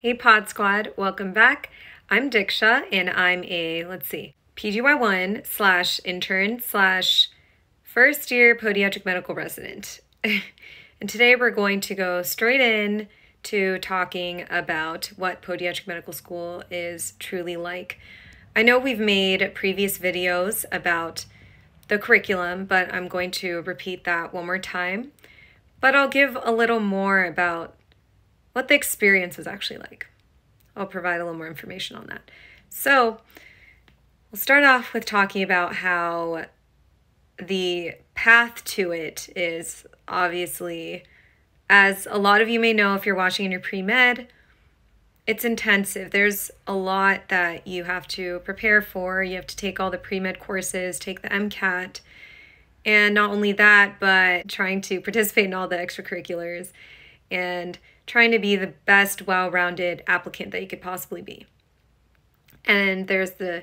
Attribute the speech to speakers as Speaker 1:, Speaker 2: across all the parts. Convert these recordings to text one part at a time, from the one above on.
Speaker 1: Hey Pod Squad, welcome back. I'm Diksha and I'm a, let's see, PGY1 slash intern slash first year podiatric medical resident. and today we're going to go straight in to talking about what podiatric medical school is truly like. I know we've made previous videos about the curriculum, but I'm going to repeat that one more time. But I'll give a little more about what the experience was actually like. I'll provide a little more information on that. So, we'll start off with talking about how the path to it is obviously, as a lot of you may know if you're watching in your pre med, it's intensive. There's a lot that you have to prepare for. You have to take all the pre med courses, take the MCAT, and not only that, but trying to participate in all the extracurriculars and trying to be the best well-rounded applicant that you could possibly be. And there's the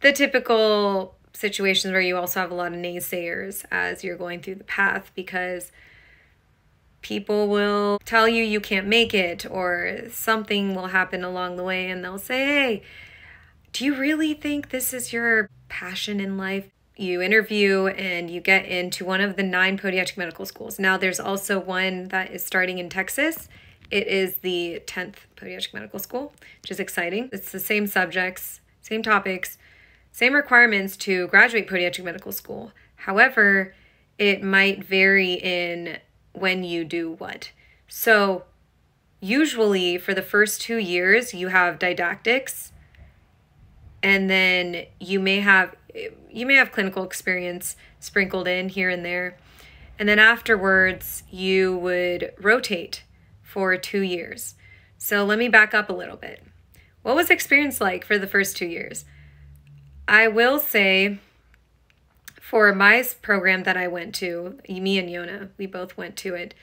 Speaker 1: the typical situations where you also have a lot of naysayers as you're going through the path because people will tell you you can't make it or something will happen along the way and they'll say, "Hey, do you really think this is your passion in life?" You interview and you get into one of the nine podiatric medical schools. Now, there's also one that is starting in Texas. It is the 10th podiatric medical school, which is exciting. It's the same subjects, same topics, same requirements to graduate podiatric medical school. However, it might vary in when you do what. So, usually for the first two years, you have didactics, and then you may have you may have clinical experience sprinkled in here and there. And then afterwards, you would rotate for two years. So let me back up a little bit. What was experience like for the first two years? I will say for my program that I went to, me and Yona, we both went to it.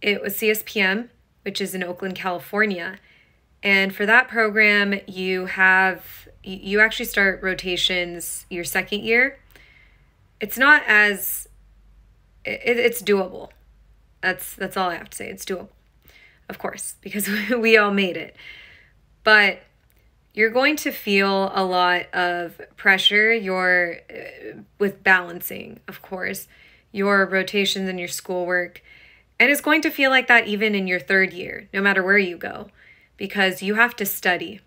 Speaker 1: It was CSPM, which is in Oakland, California. And for that program, you have you actually start rotations your second year. It's not as it, it's doable. That's that's all I have to say. It's doable. Of course, because we all made it. But you're going to feel a lot of pressure your uh, with balancing, of course, your rotations and your schoolwork. And it's going to feel like that even in your third year, no matter where you go, because you have to study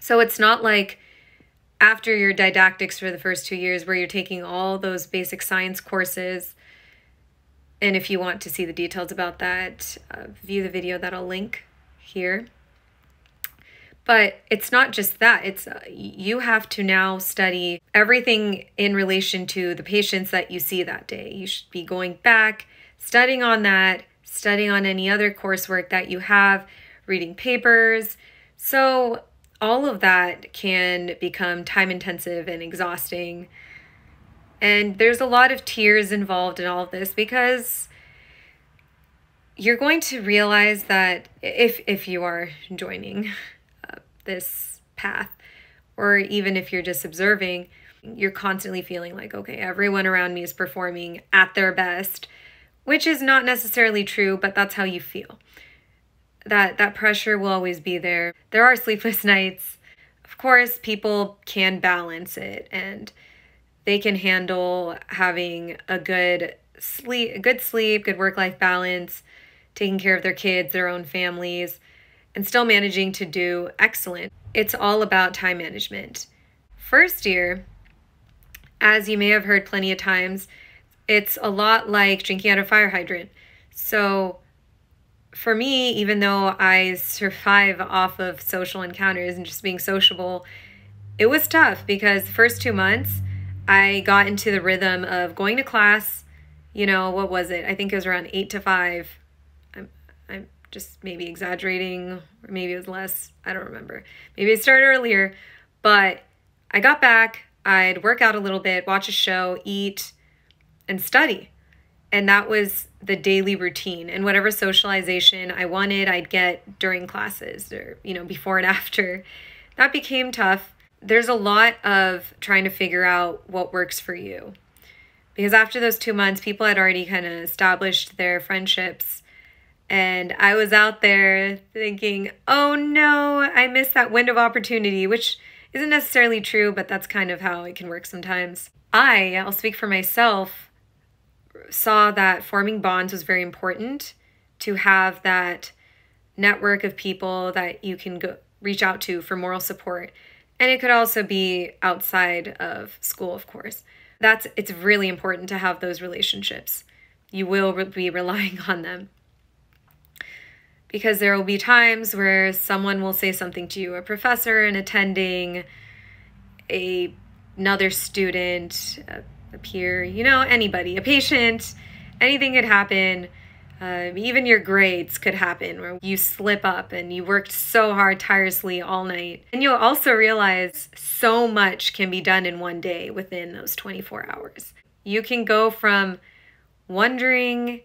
Speaker 1: so it's not like after your didactics for the first two years where you're taking all those basic science courses. And if you want to see the details about that, uh, view the video that I'll link here. But it's not just that. It's uh, you have to now study everything in relation to the patients that you see that day. You should be going back, studying on that, studying on any other coursework that you have, reading papers. So all of that can become time intensive and exhausting. And there's a lot of tears involved in all of this because you're going to realize that if if you are joining uh, this path or even if you're just observing, you're constantly feeling like okay, everyone around me is performing at their best, which is not necessarily true, but that's how you feel that that pressure will always be there. There are sleepless nights. Of course, people can balance it and they can handle having a good sleep, good sleep, good work-life balance, taking care of their kids, their own families, and still managing to do excellent. It's all about time management. First year, as you may have heard plenty of times, it's a lot like drinking out of a fire hydrant. So for me, even though I survive off of social encounters and just being sociable, it was tough because the first two months I got into the rhythm of going to class. You know, what was it? I think it was around eight to five. I'm, I'm just maybe exaggerating, or maybe it was less. I don't remember. Maybe it started earlier, but I got back. I'd work out a little bit, watch a show, eat, and study. And that was the daily routine and whatever socialization I wanted, I'd get during classes or, you know, before and after. That became tough. There's a lot of trying to figure out what works for you. Because after those two months, people had already kind of established their friendships And I was out there thinking, oh no, I missed that window of opportunity, which isn't necessarily true, but that's kind of how it can work sometimes. I, I'll speak for myself, saw that forming bonds was very important to have that network of people that you can go reach out to for moral support. And it could also be outside of school, of course. That's it's really important to have those relationships. You will be relying on them. Because there will be times where someone will say something to you, a professor, an attending, a another student, a peer, you know, anybody, a patient, anything could happen uh, even your grades could happen where you slip up and you worked so hard tirelessly all night. And you'll also realize so much can be done in one day within those 24 hours. You can go from wondering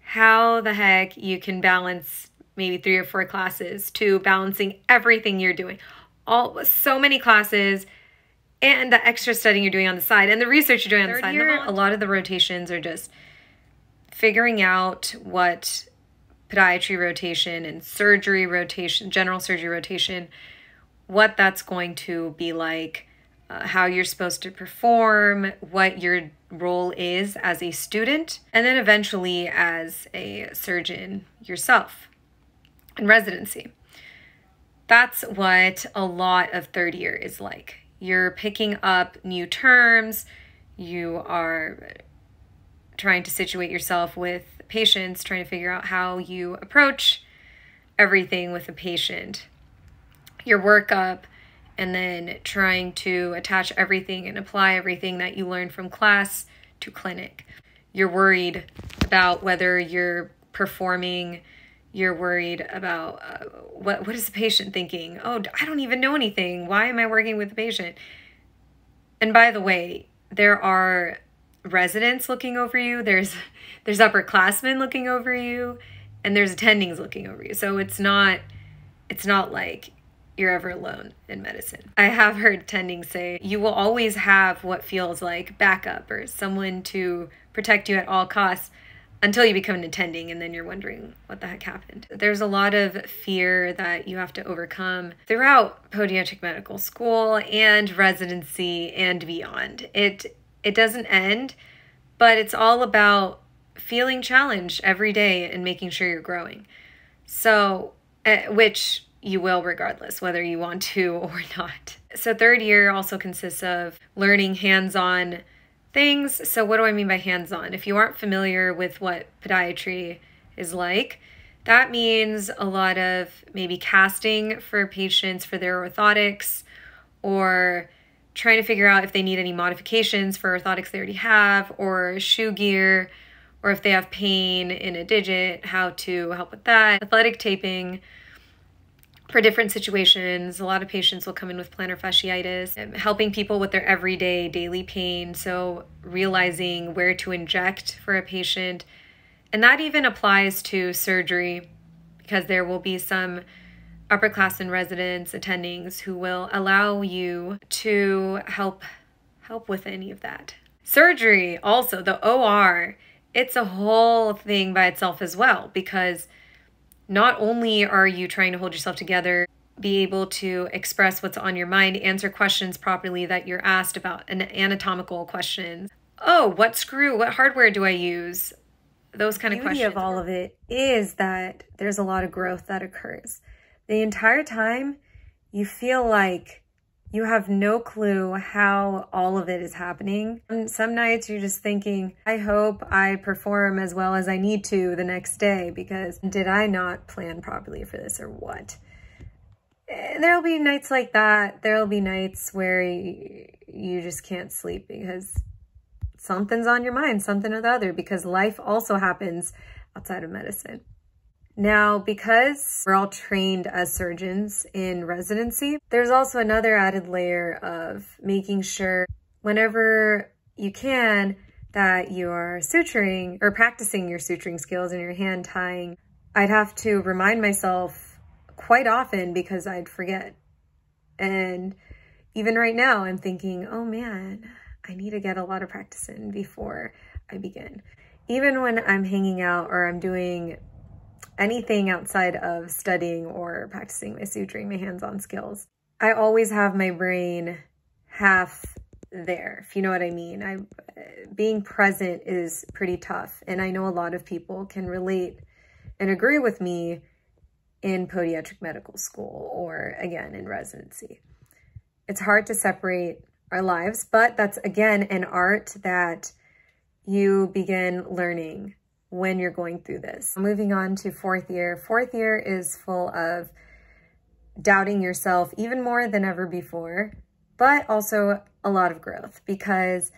Speaker 1: how the heck you can balance maybe three or four classes to balancing everything you're doing. All so many classes and the extra studying you're doing on the side and the research you're doing on the side. Year, a lot of the rotations are just figuring out what podiatry rotation and surgery rotation, general surgery rotation, what that's going to be like, uh, how you're supposed to perform, what your role is as a student, and then eventually as a surgeon yourself in residency. That's what a lot of third year is like. You're picking up new terms, you are trying to situate yourself with patients, trying to figure out how you approach everything with a patient, your workup, and then trying to attach everything and apply everything that you learned from class to clinic. You're worried about whether you're performing you're worried about uh, what what is the patient thinking? Oh i don't even know anything. Why am i working with the patient? And by the way there are residents looking over you, there's there's upperclassmen looking over you, and there's attendings looking over you. So it's not it's not like you're ever alone in medicine. I have heard attendings say you will always have what feels like backup or someone to protect you at all costs until you become an attending and then you're wondering what the heck happened. There's a lot of fear that you have to overcome throughout podiatric medical school and residency and beyond. It it doesn't end, but it's all about feeling challenged every day and making sure you're growing. So, uh, which you will regardless, whether you want to or not. So, third year also consists of learning hands on things. So, what do I mean by hands on? If you aren't familiar with what podiatry is like, that means a lot of maybe casting for patients for their orthotics or trying to figure out if they need any modifications for orthotics they already have or shoe gear or if they have pain in a digit, how to help with that. Athletic taping for different situations. A lot of patients will come in with plantar fasciitis, um, helping people with their everyday daily pain. So, realizing where to inject for a patient. And that even applies to surgery because there will be some upperclassmen residents, attendings who will allow you to help help with any of that. Surgery, also the OR, it's a whole thing by itself as well because not only are you trying to hold yourself together, be able to express what's on your mind, answer questions properly that you're asked about an anatomical questions. Oh, what screw? What hardware do I use? Those kind of questions.
Speaker 2: The beauty of all of it is that there's a lot of growth that occurs the entire time you feel like you have no clue how all of it is happening. And some nights you're just thinking, I hope I perform as well as I need to the next day because did I not plan properly for this or what? Eh, there'll be nights like that. There'll be nights where you just can't sleep because something's on your mind, something or the other, because life also happens outside of medicine. Now, because we're all trained as surgeons in residency, there's also another added layer of making sure whenever you can that you're suturing or practicing your suturing skills and your hand tying. I'd have to remind myself quite often because I'd forget. And even right now, I'm thinking, oh man, I need to get a lot of practice in before I begin. Even when I'm hanging out or I'm doing anything outside of studying or practicing my suturing, my hands-on skills. I always have my brain half there, if you know what I mean. I being present is pretty tough, and I know a lot of people can relate and agree with me in podiatric medical school or again in residency. It's hard to separate our lives, but that's again an art that you begin learning when you're going through this. Moving on to fourth year. Fourth year is full of doubting yourself even more than ever before, but also a lot of growth because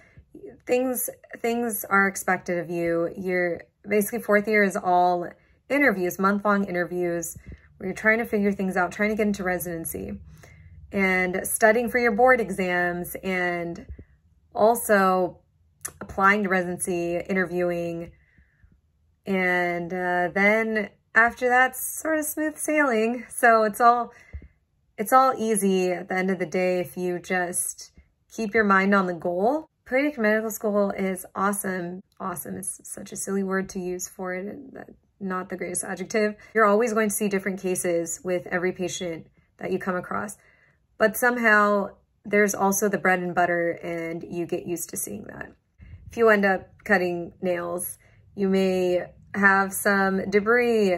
Speaker 2: things things are expected of you. You're basically fourth year is all interviews, month-long interviews where you're trying to figure things out, trying to get into residency and studying for your board exams and also applying to residency, interviewing, and uh, then after that, sort of smooth sailing. So it's all it's all easy at the end of the day if you just keep your mind on the goal. Podiatric medical school is awesome. Awesome is such a silly word to use for it, not the greatest adjective. You're always going to see different cases with every patient that you come across, but somehow there's also the bread and butter and you get used to seeing that. If you end up cutting nails, you may have some debris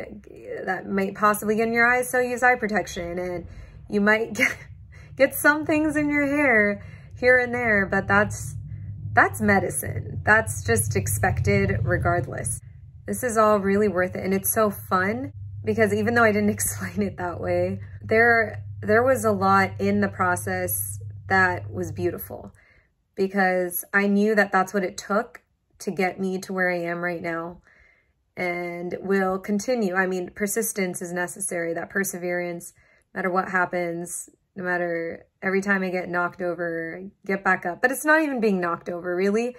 Speaker 2: that might possibly get in your eyes, so use eye protection. And you might get, get some things in your hair here and there, but that's, that's medicine. That's just expected regardless. This is all really worth it. And it's so fun because even though I didn't explain it that way, there, there was a lot in the process that was beautiful because I knew that that's what it took to get me to where I am right now and will continue. I mean, persistence is necessary, that perseverance, no matter what happens, no matter every time I get knocked over, get back up. But it's not even being knocked over, really.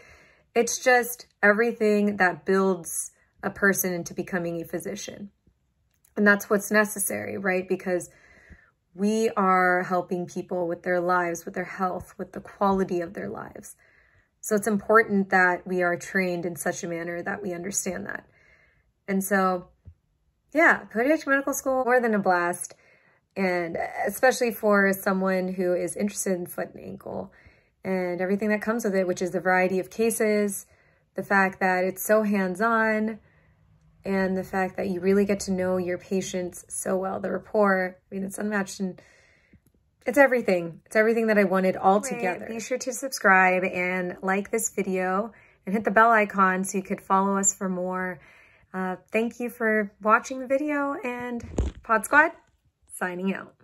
Speaker 2: It's just everything that builds a person into becoming a physician. And that's what's necessary, right? Because we are helping people with their lives, with their health, with the quality of their lives. So it's important that we are trained in such a manner that we understand that. And so, yeah, podiatric medical school, more than a blast. And especially for someone who is interested in foot and ankle and everything that comes with it, which is the variety of cases, the fact that it's so hands-on, and the fact that you really get to know your patients so well. The rapport, I mean, it's unmatched and it's everything. It's everything that I wanted all anyway, together. Be sure to subscribe and like this video and hit the bell icon so you could follow us for more. Uh, thank you for watching the video and Pod Squad signing out.